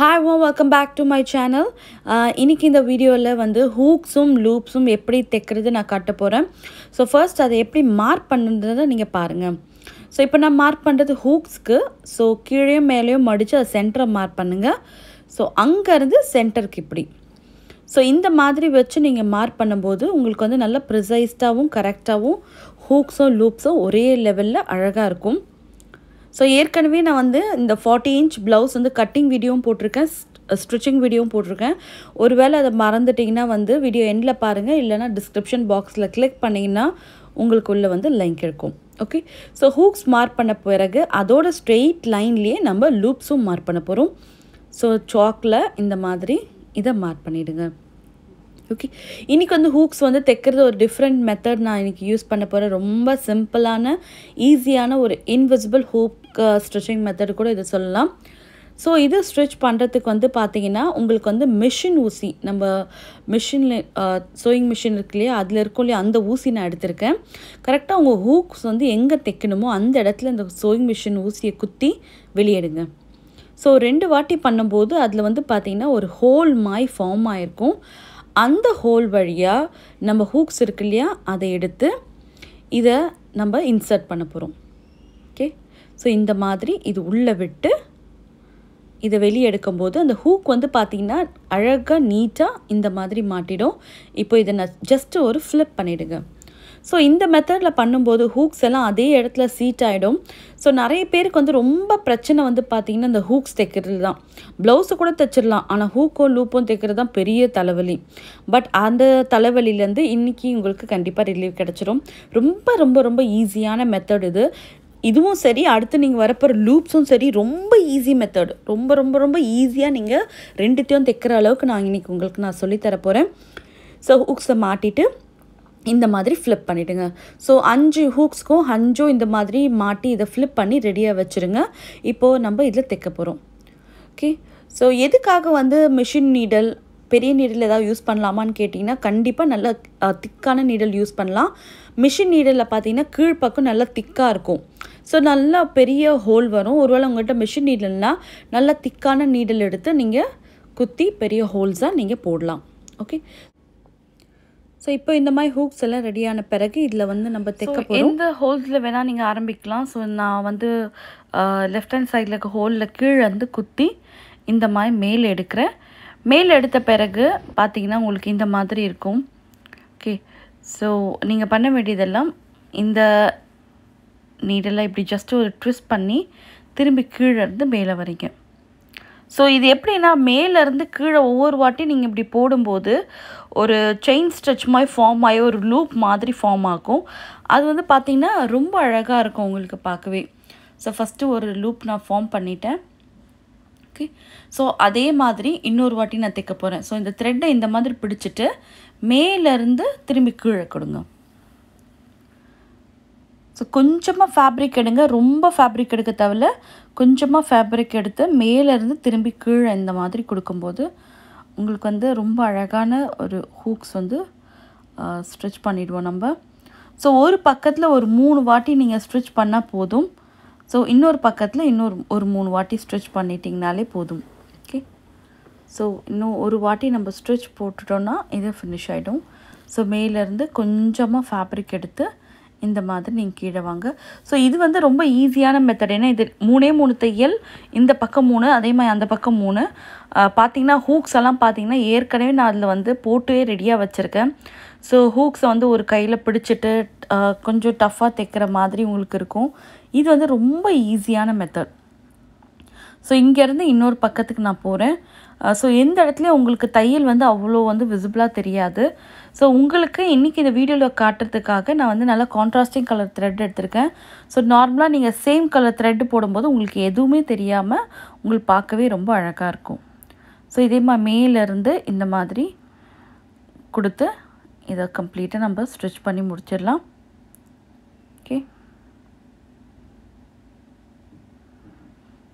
Hi oh welcome back to my channel இன்றைக்கி இந்த வீடியோவில் வந்து ஹூக்ஸும் லூப்ஸும் எப்படி தைக்கிறது நான் காட்ட போகிறேன் ஸோ ஃபர்ஸ்ட் அதை எப்படி மார்க் பண்ணுறதை நீங்கள் பாருங்கள் ஸோ இப்போ நான் மார்க் பண்ணுறது ஹூக்ஸ்க்கு. ஸோ கீழேயும் மேலேயும் மடித்து அதை சென்டரை மார்க் பண்ணுங்கள் ஸோ அங்கேருந்து சென்டருக்கு இப்படி. ஸோ இந்த மாதிரி வச்சு நீங்கள் மார்க் பண்ணும்போது உங்களுக்கு வந்து நல்லா ப்ரிசைஸ்டாகவும் கரெக்டாகவும் ஹூக்ஸும் லூப்ஸும் ஒரே லெவலில் அழகாக இருக்கும். ஸோ ஏற்கனவே நான் வந்து இந்த ஃபார்ட்டி இன்ச் ப்ளவுஸ் வந்து கட்டிங் வீடியோவும் போட்டிருக்கேன் ஸ்டிச்சிங் வீடியோவும் போட்டிருக்கேன். ஒருவேளை அதை மறந்துட்டிங்கன்னா வந்து வீடியோ எண்டில் பாருங்கள் இல்லைனா டிஸ்கிரிப்ஷன் பாக்ஸில் கிளிக் பண்ணிங்கன்னா உங்களுக்கு உள்ளே வந்து லிங்க் இருக்கும். ஓகே ஸோ ஹூக்ஸ் மார்க் பண்ண பிறகு அதோட ஸ்ட்ரெயிட் லைன்லேயே நம்ம லூப்ஸும் மார்க் பண்ண போகிறோம் ஸோ சாக்கில் இந்த மாதிரி இதை மார்க் பண்ணிவிடுங்க ஓகே இன்றைக்கி வந்து ஹூக்ஸ் வந்து தைக்கிறது ஒரு டிஃப்ரெண்ட் மெத்தட் நான் இன்றைக்கி யூஸ் பண்ண போகிறேன் ரொம்ப சிம்பிளான ஈஸியான ஒரு இன்விசிபிள் ஹூக் ஸ்டிச்சிங் மெத்தட் கூட இதை சொல்லலாம். ஸோ இது ஸ்ட்ரிச் பண்ணுறதுக்கு வந்து பார்த்தீங்கன்னா உங்களுக்கு வந்து மிஷின் ஊசி நம்ம மிஷினில் சோயிங் மிஷின் இருக்கு இல்லையா அதில் இருக்கும் இல்லையா அந்த ஊசி நான் எடுத்திருக்கேன். கரெக்டாக உங்கள் ஹூக்ஸ் வந்து எங்கே தைக்கணுமோ அந்த இடத்துல இந்த சோயிங் மிஷின் ஊசியை குத்தி வெளியெடுங்க. ஸோ ரெண்டு வாட்டி பண்ணும்போது அதில் வந்து பார்த்திங்கன்னா ஒரு ஹோல் மாய் ஃபார்ம் ஆகிருக்கும் அந்த ஹோல் வழியாக நம்ம ஹூக்ஸ் இருக்கு இல்லையா அதை எடுத்து இதை நம்ம இன்சர்ட் பண்ண போகிறோம் ஓகே ஸோ இந்த மாதிரி இது உள்ளே விட்டு இதை வெளியே எடுக்கும்போது அந்த ஹூக் வந்து பார்த்திங்கன்னா அழகாக நீட்டாக இந்த மாதிரி மாட்டிடும். இப்போ இதை நான் ஜஸ்ட்டு ஒரு ஃப்ளிப் பண்ணிவிடுங்க ஸோ இந்த மெத்தடில் பண்ணும்போது ஹூக்ஸ் எல்லாம் அதே இடத்துல சீட் ஆகிடும் ஸோ நிறைய பேருக்கு வந்து ரொம்ப பிரச்சனை வந்து பார்த்திங்கன்னா இந்த ஹூக்ஸ் தைக்கிறது தான். ப்ளவுஸை கூட தைச்சிடலாம் ஆனால் ஹூக்கும் லூப்பும் தைக்கிறது தான் பெரிய தலைவலி. பட் அந்த தலைவலியிலேருந்து இன்றைக்கி உங்களுக்கு கண்டிப்பாக ரிலீவ் கிடச்சிரும். ரொம்ப ரொம்ப ரொம்ப ஈஸியான மெத்தட் இது. இதுவும் சரி அடுத்து நீங்கள் வரப்போகிற லூப்ஸும் சரி ரொம்ப ஈஸி மெத்தட் ரொம்ப ரொம்ப ரொம்ப ஈஸியாக நீங்கள் ரெண்டுத்தையும் தைக்கிற அளவுக்கு நான் இன்றைக்கி உங்களுக்கு நான் சொல்லித்தர போகிறேன் ஸோ ஹூக்ஸை மாட்டிட்டு இந்த மாதிரி ஃப்ளிப் பண்ணிவிடுங்க ஸோ அஞ்சு ஹூக்ஸ்க்கும் அஞ்சும் இந்த மாதிரி மாட்டி இதை ஃப்ளிப் பண்ணி ரெடியாக வச்சுருங்க. இப்போது நம்ம இதில் தைக்க போகிறோம் ஓகே ஸோ எதுக்காக வந்து மிஷின் நீடல் பெரிய நீடல் ஏதாவது யூஸ் பண்ணலாமான்னு கேட்டிங்கன்னா கண்டிப்பாக நல்ல திக்கான நீடல் யூஸ் பண்ணலாம். மிஷின் நீடலில் பார்த்தீங்கன்னா கீழ்ப்பக்கம் நல்லா திக்காக இருக்கும். ஸோ நல்லா பெரிய ஹோல் வரும். ஒருவேளை உங்கள்கிட்ட மிஷின் நீடல்னால் நல்லா திக்கான நீடல் எடுத்து நீங்கள் குத்தி பெரிய ஹோல்ஸாக நீங்கள் போடலாம். ஓகே ஸோ இப்போ இந்த மாதிரி ஹூக்ஸ் எல்லாம் ரெடியான பிறகு இதில் வந்து நம்ம தைக்க போகிறோம் எந்த ஹோல்ஸில் வேணால் நீங்கள் ஆரம்பிக்கலாம். ஸோ நான் வந்து லெஃப்ட் ஹேண்ட் சைடில் இருக்க ஹோலில் கீழே வந்து குத்தி இந்த மாதிரி மேல் எடுக்கிறேன். மேல் எடுத்த பிறகு பார்த்தீங்கன்னா உங்களுக்கு இந்த மாதிரி இருக்கும். ஓகே ஸோ நீங்கள் பண்ண வேண்டியதெல்லாம் இந்த நீடெல்லாம் இப்படி ஜஸ்ட் ஒரு ட்விஸ்ட் பண்ணி திரும்பி கீழே இருந்து மேலே வரீங்க ஸோ இது எப்படின்னா மேலேருந்து கீழே ஒவ்வொரு வாட்டி நீங்கள் இப்படி போடும்போது ஒரு செயின் ஸ்ட்ரெச் மாதிரி ஃபார்ம் ஆகி ஒரு லூப் மாதிரி ஃபார்ம் ஆகும். அது வந்து பார்த்திங்கன்னா ரொம்ப அழகாக இருக்கும் உங்களுக்கு பார்க்கவே. ஸோ ஃபஸ்ட்டு ஒரு லூப் நான் ஃபார்ம் பண்ணிட்டேன். ஓகே ஸோ அதே மாதிரி இன்னொரு வாட்டி நான் தைக்க போகிறேன் ஸோ இந்த த்ரெட்டை இந்த மாதிரி பிடிச்சிட்டு மேலேருந்து திரும்பி கீழே கொடுங்க. ஸோ கொஞ்சமாக ஃபேப்ரிக் எடுங்க. ரொம்ப ஃபேப்ரிக் எடுக்க தேவையில்ல. கொஞ்சமாக ஃபேப்ரிக் எடுத்து மேலேருந்து திரும்பி கீழே இந்த மாதிரி கொடுக்கும்போது உங்களுக்கு வந்து ரொம்ப அழகான ஒரு ஹூக்ஸ் வந்து ஸ்ட்ரிச் பண்ணிவிடுவோம் நம்ம. ஸோ ஒரு பக்கத்தில் ஒரு மூணு வாட்டி நீங்கள் ஸ்ட்ரிச் பண்ணால் போதும். ஸோ இன்னொரு பக்கத்தில் இன்னொரு ஒரு மூணு வாட்டி ஸ்ட்ரிச் பண்ணிட்டிங்கனாலே போதும். ஓகே ஸோ இன்னும் ஒரு வாட்டி நம்ம ஸ்ட்ரிச் போட்டுட்டோன்னா இது ஃபினிஷ் ஆகிடும் ஸோ மேலேருந்து கொஞ்சமாக ஃபேப்ரிக் எடுத்து இந்த மாதிரி நீங்கள் கீழே வாங்க. ஸோ இது வந்து ரொம்ப ஈஸியான மெத்தட் ஏன்னா இது மூணே மூணு தையல் இந்த பக்கம் மூணு அதே மாதிரி அந்த பக்கம் மூணு. பார்த்தீங்கன்னா ஹூக்ஸ் எல்லாம் பார்த்தீங்கன்னா ஏற்கனவே நான் அதில் வந்து போட்டு ரெடியாக வச்சுருக்கேன். ஸோ ஹூக்ஸை வந்து ஒரு கையில் பிடிச்சிட்டு கொஞ்சம் டஃப்பாக தைக்கிற மாதிரி உங்களுக்கு இருக்கும். இது வந்து ரொம்ப ஈஸியான மெத்தட் ஸோ இங்கேருந்து இன்னொரு பக்கத்துக்கு நான் போகிறேன் ஸோ uh, எந்த இடத்துலையும் உங்களுக்கு தையல் வந்து அவ்வளோ வந்து விசிபிளாக தெரியாது. ஸோ உங்களுக்கு இன்றைக்கி இந்த வீடியோவில் காட்டுறதுக்காக நான் வந்து நல்லா கான்ட்ராஸ்டிங் கலர் த்ரெட் எடுத்திருக்கேன். ஸோ நார்மலாக நீங்கள் சேம் கலர் த்ரெட்டு போடும்போது உங்களுக்கு எதுவுமே தெரியாமல் உங்களுக்கு பார்க்கவே ரொம்ப அழகாக இருக்கும். ஸோ இதே மாதிரி மேலேருந்து இந்த மாதிரி கொடுத்து இதை கம்ப்ளீட்டாக நம்ம ஸ்டிச் பண்ணி முடிச்சிடலாம். ஓகே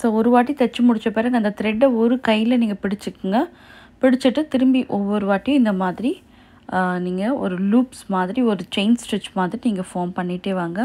ஸோ ஒரு வாட்டி தைச்சி முடித்த பிறகு அந்த த்ரெட்டை ஒரு கையில் நீங்கள் பிடிச்சிக்குங்க. பிடிச்சிட்டு திரும்பி ஒவ்வொரு வாட்டியும் இந்த மாதிரி நீங்கள் ஒரு லூப்ஸ் மாதிரி ஒரு செயின் ஸ்டிச் மாதிரி நீங்கள் ஃபார்ம் பண்ணிகிட்டே வாங்க.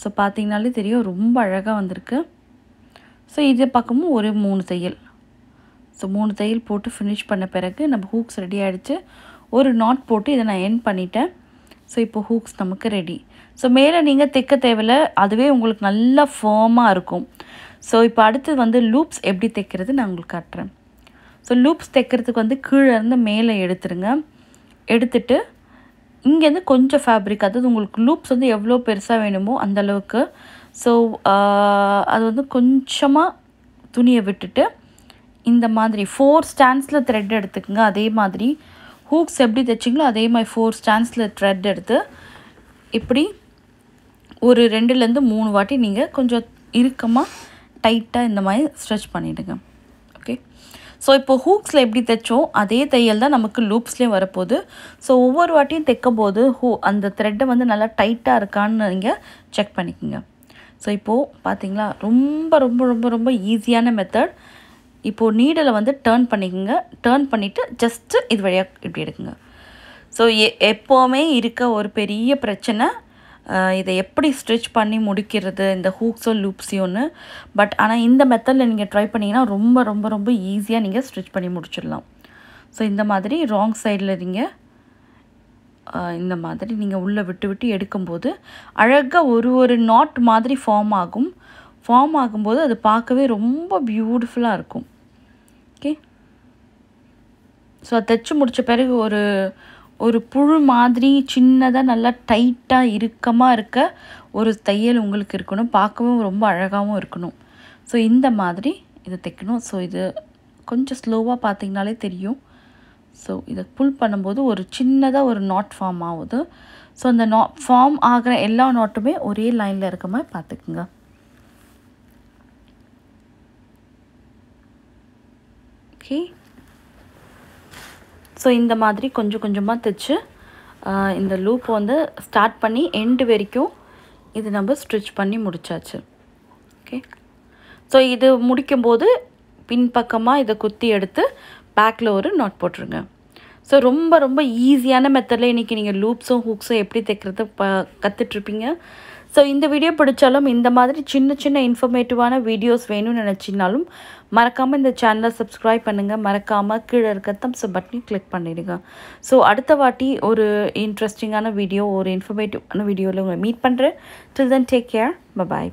ஸோ பார்த்தீங்கனாலே தெரியும் ரொம்ப அழகாக வந்திருக்கு. ஸோ இதை பக்கமும் ஒரு மூணு தையல். ஸோ மூணு தையல் போட்டு ஃபினிஷ் பண்ண பிறகு நம்ம ஹூக்ஸ் ரெடி ஆகிடுச்சு ஒரு நாட் போட்டு இதை நான் என் பண்ணிட்டேன். ஸோ இப்போ ஹூக்ஸ் நமக்கு ரெடி ஸோ மேலே நீங்கள் தைக்க தேவையில்ல. அதுவே உங்களுக்கு நல்லா ஃபேமாக இருக்கும். ஸோ இப்போ அடுத்து வந்து லூப்ஸ் எப்படி தைக்கிறது நான் உங்களுக்கு காட்டுறேன். ஸோ லூப்ஸ் தைக்கிறதுக்கு வந்து கீழே இருந்து மேலே எடுத்துருங்க. எடுத்துட்டு இங்கேருந்து கொஞ்சம் ஃபேப்ரிக் அதாவது உங்களுக்கு லூப்ஸ் வந்து எவ்வளோ பெருசாக வேணுமோ அந்தளவுக்கு ஸோ அது வந்து கொஞ்சமாக துணியை விட்டுட்டு இந்த மாதிரி ஃபோர் ஸ்டாண்ட்ஸில் த்ரெட் எடுத்துக்கோங்க. அதே மாதிரி ஹூக்ஸ் எப்படி தைச்சிங்களோ அதே மாதிரி ஃபோர் ஸ்டாண்ட்ஸில் த்ரெட் எடுத்து இப்படி ஒரு ரெண்டுலேருந்து மூணு வாட்டி நீங்கள் கொஞ்சம் இறுக்கமாக டைட்டாக இந்த மாதிரி ஸ்ட்ரெச் பண்ணிவிடுங்க ஓகே ஸோ இப்போ ஹூக்ஸில் எப்படி தைச்சோம்? அதே தையல் தான் நமக்கு லூப்ஸ்லேயும் வரப்போகுது. ஸோ ஒவ்வொரு வாட்டியும் தைக்கும் போது ஹூ அந்த த்ரெட்டை வந்து நல்லா டைட்டாக இருக்கான்னு நீங்கள் செக் பண்ணிக்கோங்க. ஸோ இப்போது பார்த்தீங்களா ரொம்ப ரொம்ப ரொம்ப ரொம்ப ஈஸியான மெத்தட் இப்போது நீடலை வந்து டேர்ன் பண்ணிக்கோங்க. டேர்ன் பண்ணிவிட்டு ஜஸ்ட்டு இது வழியாக இப்படி எடுக்குங்க. ஸோ எ எப்போவுமே இருக்க ஒரு பெரிய பிரச்சனை இதை எப்படி ஸ்ட்ரிச் பண்ணி முடிக்கிறது இந்த ஹூக்ஸோ லூப்ஸியோன்னு பட் ஆனால் இந்த மெத்தடில் நீங்கள் ட்ரை பண்ணிங்கன்னா ரொம்ப ரொம்ப ரொம்ப ஈஸியாக நீங்கள் ஸ்ட்ரிச் பண்ணி முடிச்சிடலாம். ஸோ இந்த மாதிரி ராங் சைடில் நீங்கள் இந்த மாதிரி நீங்கள் உள்ளே விட்டு விட்டு எடுக்கும்போது அழகாக ஒரு ஒரு நாட் மாதிரி ஃபார்ம் ஆகும். ஃபார்ம் ஆகும்போது அது பார்க்கவே ரொம்ப பியூட்டிஃபுல்லாக இருக்கும். ஓகே ஸோ தைச்சு தைச்சி முடித்த பிறகு ஒரு ஒரு புழு மாதிரி சின்னதாக நல்லா டைட்டாக இறுக்கமாக இருக்க ஒரு தையல் உங்களுக்கு இருக்கணும். பார்க்கவும் ரொம்ப அழகாகவும் இருக்கணும். ஸோ இந்த மாதிரி இதை தைக்கணும். ஸோ இது கொஞ்சம் ஸ்லோவாக பார்த்திங்கனாலே தெரியும். ஸோ இதை புல் பண்ணும்போது ஒரு சின்னதாக ஒரு நாட் ஃபார்ம் ஆகுது. ஸோ அந்த நா ஃபார்ம் ஆகிற எல்லா நாட்டுமே ஒரே லைனில் இருக்க மாதிரி பார்த்துக்குங்க. ஓகே ஸோ இந்த மாதிரி கொஞ்சம் கொஞ்சமாக தைச்சு இந்த லூப் வந்து ஸ்டார்ட் பண்ணி எண்டு வரைக்கும் இது நம்ம ஸ்டிச் பண்ணி முடிச்சாச்சு. ஓகே ஸோ இது முடிக்கும்போது பின்பக்கமாக இதை குத்தி எடுத்து பேக்கில் ஒரு நாட் போட்டுருங்க. ஸோ ரொம்ப ரொம்ப ஈஸியான மெத்தடில் இன்றைக்கி நீங்கள் லூப்ஸும் ஹூக்ஸும் எப்படி தைக்கிறது ப கற்றுட்ருப்பீங்க ஸோ இந்த வீடியோ பிடிச்சாலும் இந்த மாதிரி சின்ன சின்ன இன்ஃபர்மேட்டிவான வீடியோஸ் வேணும்னு நினச்சினாலும் மறக்காமல் இந்த சேனலை சப்ஸ்கிரைப் பண்ணுங்கள் மறக்காமல் கீழே இருக்க தம்ஸ் பட்டனையும் கிளிக் பண்ணிடுங்க. ஸோ அடுத்த வாட்டி ஒரு இன்ட்ரெஸ்டிங்கான வீடியோ ஒரு இன்ஃபர்மேட்டிவான வீடியோவில் உங்களை மீட் பண்ணுறேன் till then take care bye